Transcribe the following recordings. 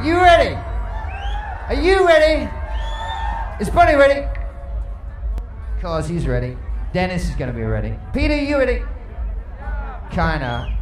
Are you ready? Are you ready? Is Bunny ready? Cause he's ready. Dennis is gonna be ready. Peter, you ready? Kinda.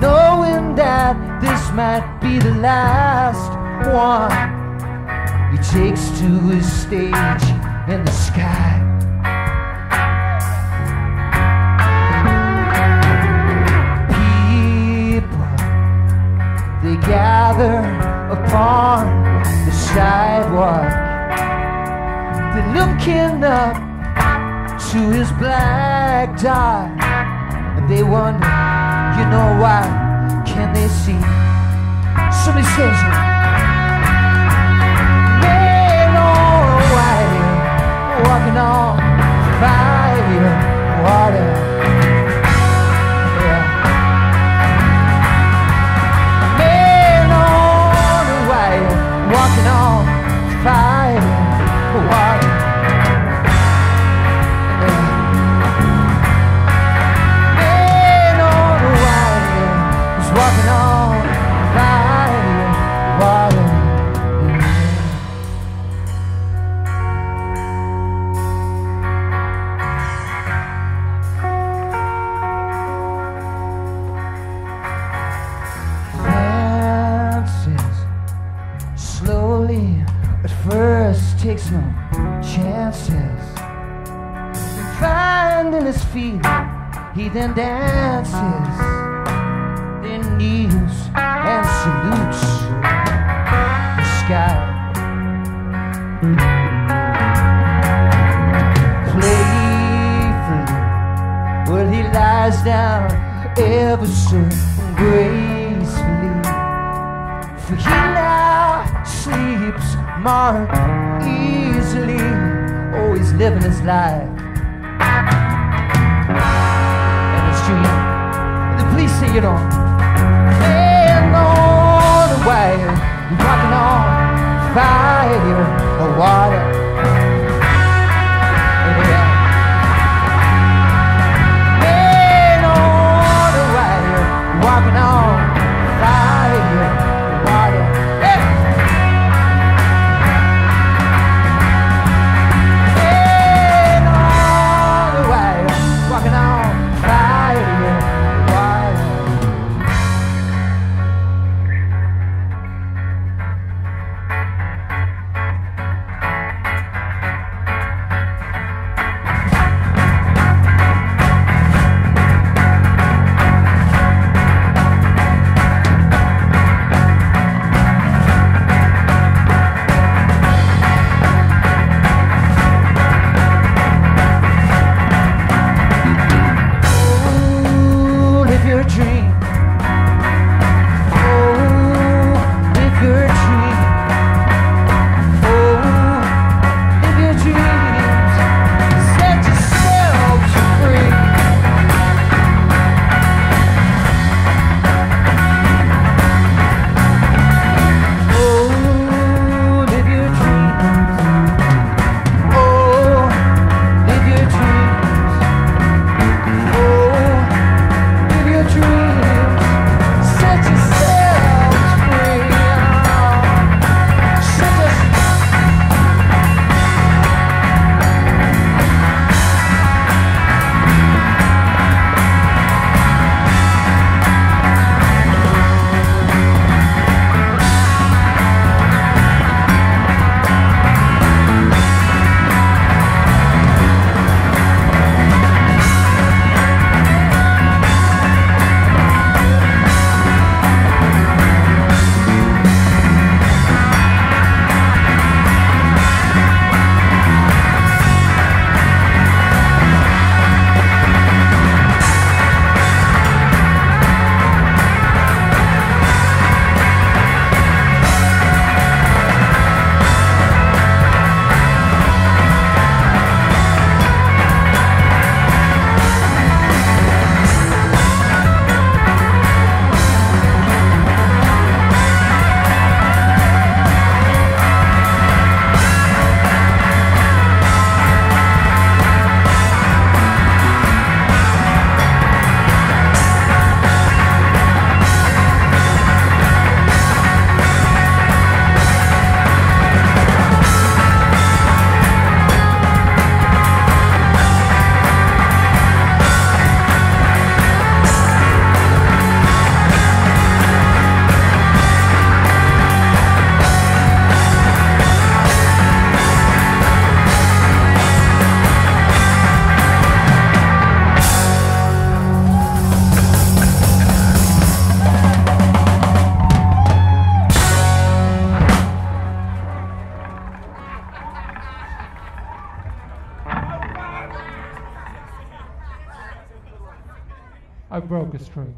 Knowing that this might be the last one. He takes to his stage in the sky. People, they gather upon the sidewalk. They're looking up to his black dot. And they wonder, you know why can they see? Somebody says, Man on a wire, walking on fire, water. On walking on fire, water. Takes no chances. Finding his feet, he then dances, then kneels and salutes the sky. Playfully, well, he lies down ever so gracefully. For he now sleeps more Oh, he's living his life. And it's true. The police say, you know, man on the wire, walking on fire broke a string.